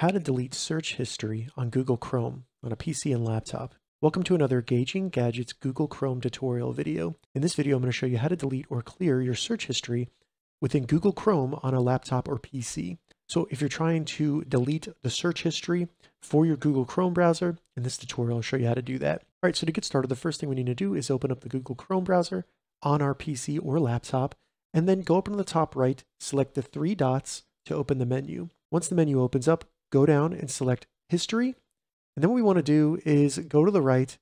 How to delete search history on Google Chrome on a PC and laptop. Welcome to another Gauging Gadgets Google Chrome tutorial video. In this video, I'm going to show you how to delete or clear your search history within Google Chrome on a laptop or PC. So if you're trying to delete the search history for your Google Chrome browser, in this tutorial, I'll show you how to do that. All right, so to get started, the first thing we need to do is open up the Google Chrome browser on our PC or laptop, and then go up in the top right, select the three dots to open the menu. Once the menu opens up, go down and select history. And then what we want to do is go to the right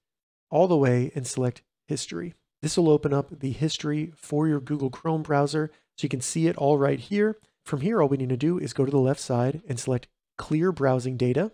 all the way and select history. This will open up the history for your Google Chrome browser so you can see it all right here. From here, all we need to do is go to the left side and select clear browsing data.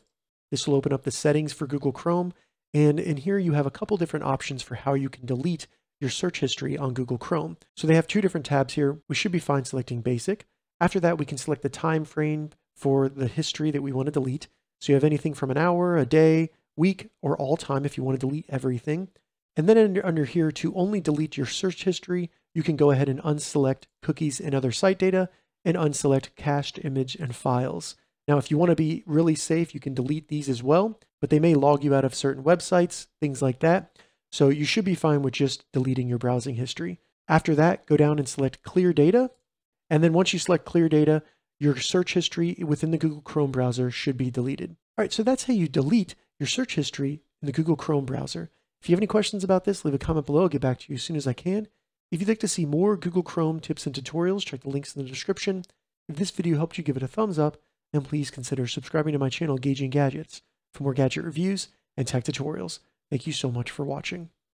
This will open up the settings for Google Chrome. And in here, you have a couple different options for how you can delete your search history on Google Chrome. So they have two different tabs here. We should be fine selecting basic. After that, we can select the time frame for the history that we want to delete. So you have anything from an hour, a day, week, or all time if you want to delete everything. And then under, under here, to only delete your search history, you can go ahead and unselect cookies and other site data and unselect cached image and files. Now, if you want to be really safe, you can delete these as well, but they may log you out of certain websites, things like that. So you should be fine with just deleting your browsing history. After that, go down and select clear data. And then once you select clear data, your search history within the Google Chrome browser should be deleted. All right, so that's how you delete your search history in the Google Chrome browser. If you have any questions about this, leave a comment below. I'll get back to you as soon as I can. If you'd like to see more Google Chrome tips and tutorials, check the links in the description. If this video helped you, give it a thumbs up, and please consider subscribing to my channel, Gauging Gadgets, for more gadget reviews and tech tutorials. Thank you so much for watching.